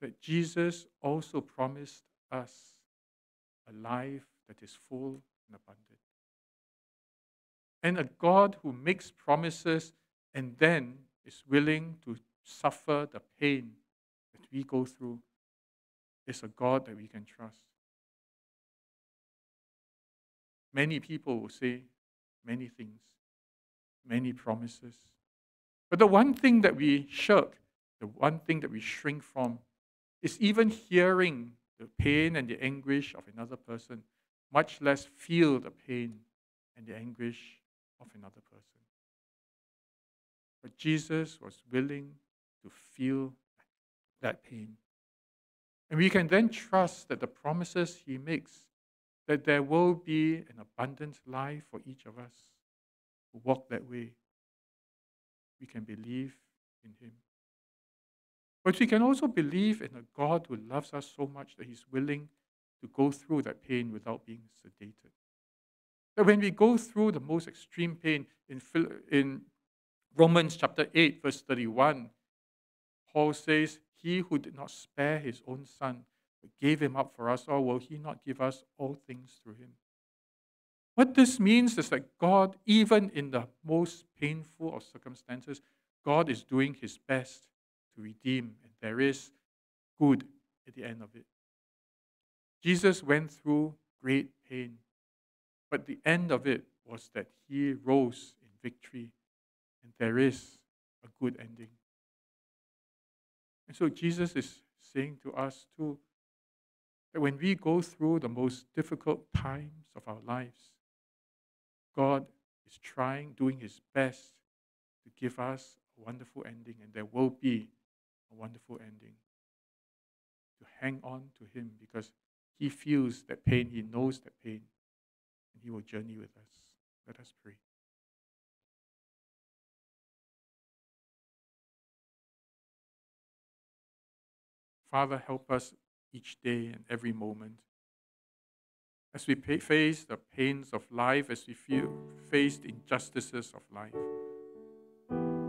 Speaker 5: that Jesus also promised us a life that is full and abundant. And a God who makes promises and then is willing to suffer the pain that we go through is a God that we can trust. Many people will say many things, many promises. But the one thing that we shirk the one thing that we shrink from is even hearing the pain and the anguish of another person, much less feel the pain and the anguish of another person. But Jesus was willing to feel that pain. And we can then trust that the promises he makes, that there will be an abundant life for each of us who walk that way. We can believe in him. But we can also believe in a God who loves us so much that he's willing to go through that pain without being sedated. That when we go through the most extreme pain in, in Romans chapter 8, verse 31, Paul says, he who did not spare his own son, but gave him up for us all, will he not give us all things through him? What this means is that God, even in the most painful of circumstances, God is doing his best to redeem, and there is good at the end of it. Jesus went through great pain, but the end of it was that he rose in victory, and there is a good ending. And so Jesus is saying to us too that when we go through the most difficult times of our lives, God is trying, doing his best to give us a wonderful ending, and there will be a wonderful ending. To hang on to him because he feels that pain, he knows that pain, and he will journey with us. Let us pray. Father, help us each day and every moment. As we pay, face the pains of life, as we feel, face the injustices of life,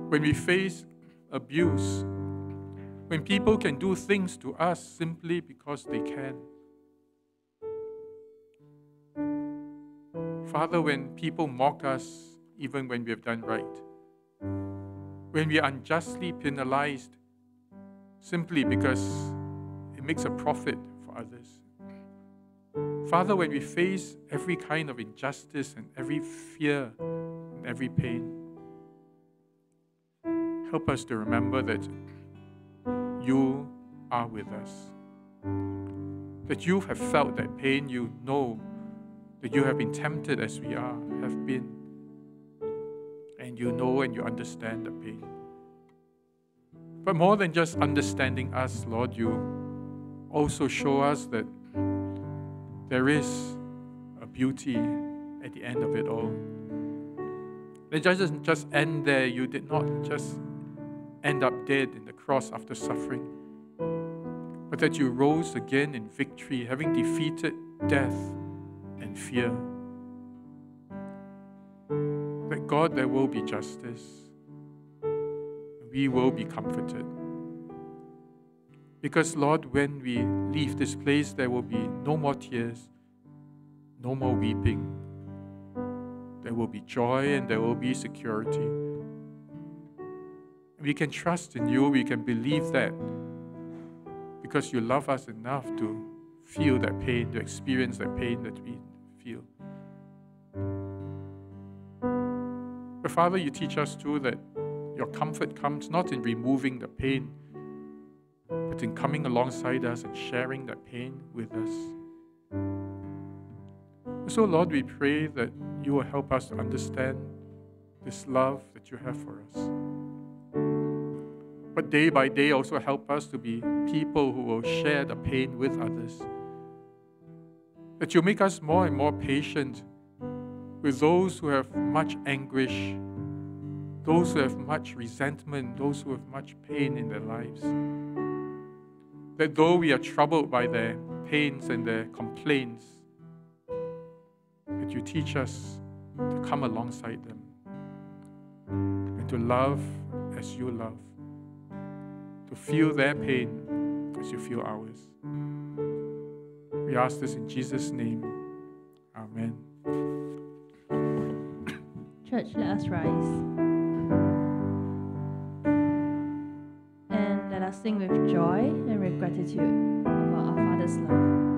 Speaker 5: when we face abuse, when people can do things to us simply because they can. Father, when people mock us even when we have done right, when we are unjustly penalized simply because makes a profit for others. Father, when we face every kind of injustice and every fear and every pain, help us to remember that you are with us. That you have felt that pain, you know that you have been tempted as we are, have been. And you know and you understand the pain. But more than just understanding us, Lord, you also show us that there is a beauty at the end of it all. It doesn't just end there. You did not just end up dead in the cross after suffering, but that you rose again in victory, having defeated death and fear. That God, there will be justice we will be comforted. Because, Lord, when we leave this place, there will be no more tears, no more weeping. There will be joy and there will be security. We can trust in you, we can believe that because you love us enough to feel that pain, to experience that pain that we feel. But Father, you teach us too that your comfort comes not in removing the pain, but in coming alongside us and sharing that pain with us. So, Lord, we pray that you will help us to understand this love that you have for us. But day by day, also help us to be people who will share the pain with others. That you make us more and more patient with those who have much anguish those who have much resentment, those who have much pain in their lives. That though we are troubled by their pains and their complaints, that you teach us to come alongside them and to love as you love, to feel their pain as you feel ours. We ask this in Jesus' name. Amen.
Speaker 3: Church, let us rise. Sing with joy and with gratitude about our Father's love.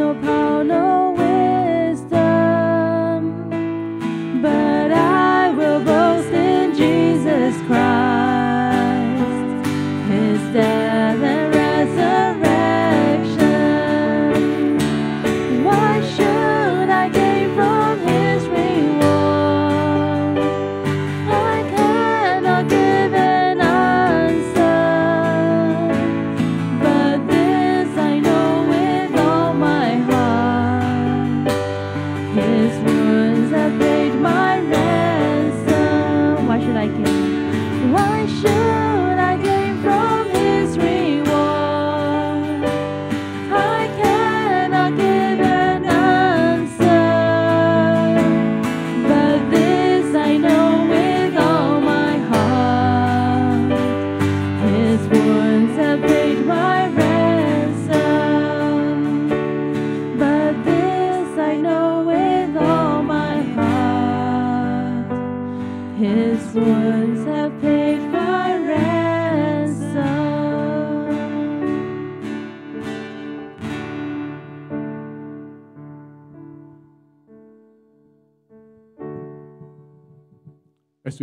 Speaker 5: no power.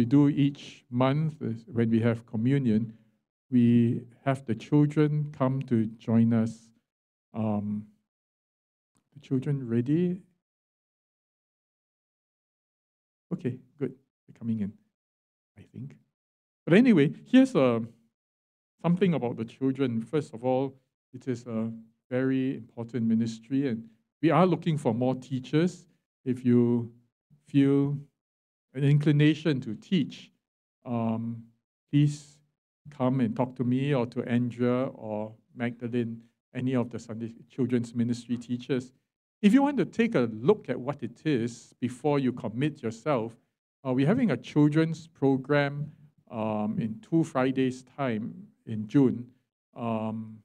Speaker 5: Do each month as- when we have communion, we have the children come to join us. Um, the children ready? Okay, good. They're coming in, I think. But anyway, here's uh, something about the children. First of all, it is a very important ministry, and we are looking for more teachers. If you feel an inclination to teach, um, please come and talk to me or to Andrea or Magdalene, any of the Sunday children's ministry teachers. If you want to take a look at what it is before you commit yourself, uh, we're having a children's program um, in two Fridays' time in June, um,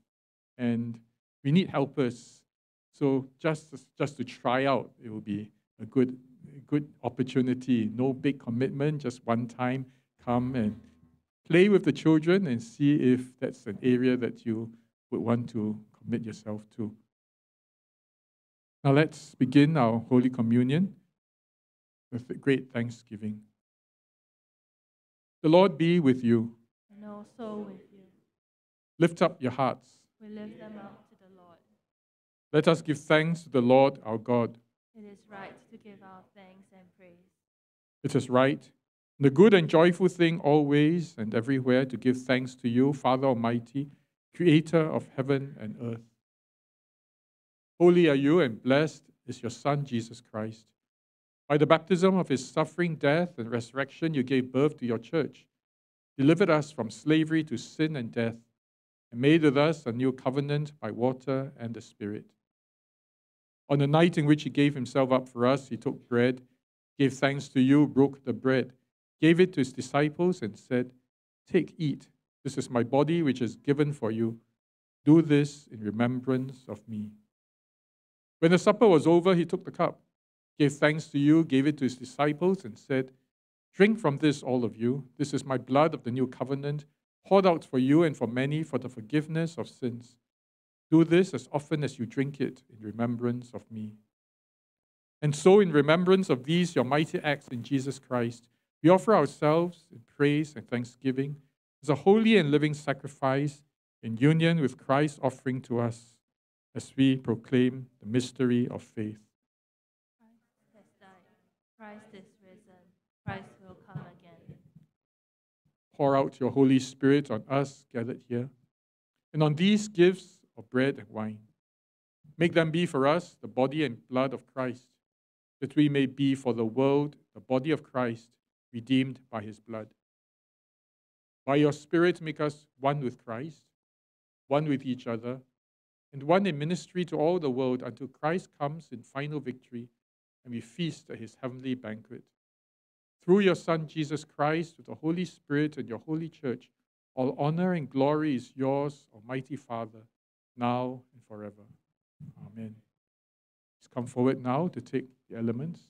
Speaker 5: and we need helpers. So just just to try out, it will be a good good opportunity. No big commitment, just one time. Come and play with the children and see if that's an area that you would want to commit yourself to. Now let's begin our Holy Communion with a great thanksgiving. The Lord be with you.
Speaker 1: And also with you,
Speaker 5: Lift up your hearts.
Speaker 1: we lift them up to the Lord.
Speaker 5: Let us give thanks to the Lord our God.
Speaker 1: It is right to give our thanks.
Speaker 5: It is right, the good and joyful thing always and everywhere to give thanks to you, Father Almighty, Creator of heaven and earth. Holy are you, and blessed is your Son, Jesus Christ. By the baptism of his suffering, death, and resurrection, you gave birth to your church, delivered us from slavery to sin and death, and made with us a new covenant by water and the Spirit. On the night in which he gave himself up for us, he took bread, gave thanks to you, broke the bread, gave it to his disciples, and said, Take, eat. This is my body, which is given for you. Do this in remembrance of me. When the supper was over, he took the cup, gave thanks to you, gave it to his disciples, and said, Drink from this, all of you. This is my blood of the new covenant, poured out for you and for many for the forgiveness of sins. Do this as often as you drink it in remembrance of me. And so, in remembrance of these, your mighty acts in Jesus Christ, we offer ourselves in praise and thanksgiving as a holy and living sacrifice in union with Christ's offering to us as we proclaim the mystery of faith.
Speaker 1: Christ has died. Christ is risen. Christ will come again.
Speaker 5: Pour out your Holy Spirit on us gathered here and on these gifts of bread and wine. Make them be for us the body and blood of Christ, that we may be for the world the body of Christ, redeemed by his blood. By your Spirit, make us one with Christ, one with each other, and one in ministry to all the world until Christ comes in final victory and we feast at his heavenly banquet. Through your Son, Jesus Christ, with the Holy Spirit and your holy church, all honor and glory is yours, Almighty Father, now and forever. Amen. Please come forward now to take elements.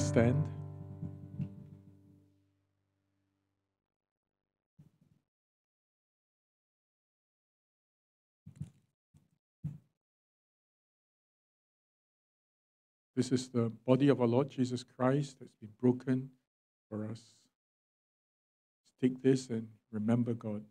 Speaker 5: Us stand. This is the body of our Lord Jesus Christ that's been broken for us. Take this and remember God.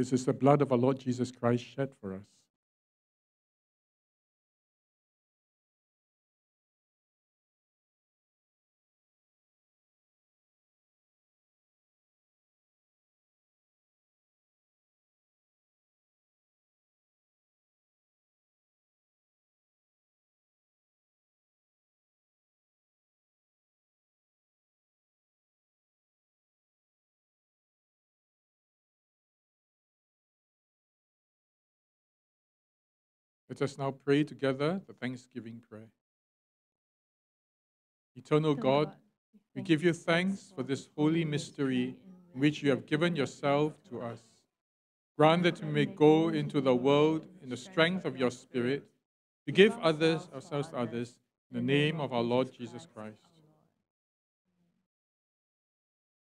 Speaker 5: This is the blood of our Lord Jesus Christ shed for us. Let us now pray together the thanksgiving prayer. Eternal God, we give you thanks for this holy mystery in which you have given yourself to us. Grant that we may go into the world in the strength of your Spirit to give others, ourselves to others, in the name of our Lord Jesus Christ.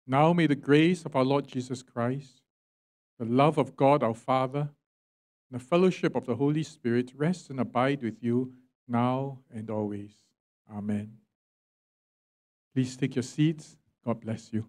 Speaker 5: Now may the grace of our Lord Jesus Christ, the love of God our Father, the fellowship of the Holy Spirit rest and abide with you now and always. Amen. Please take your seats. God bless you.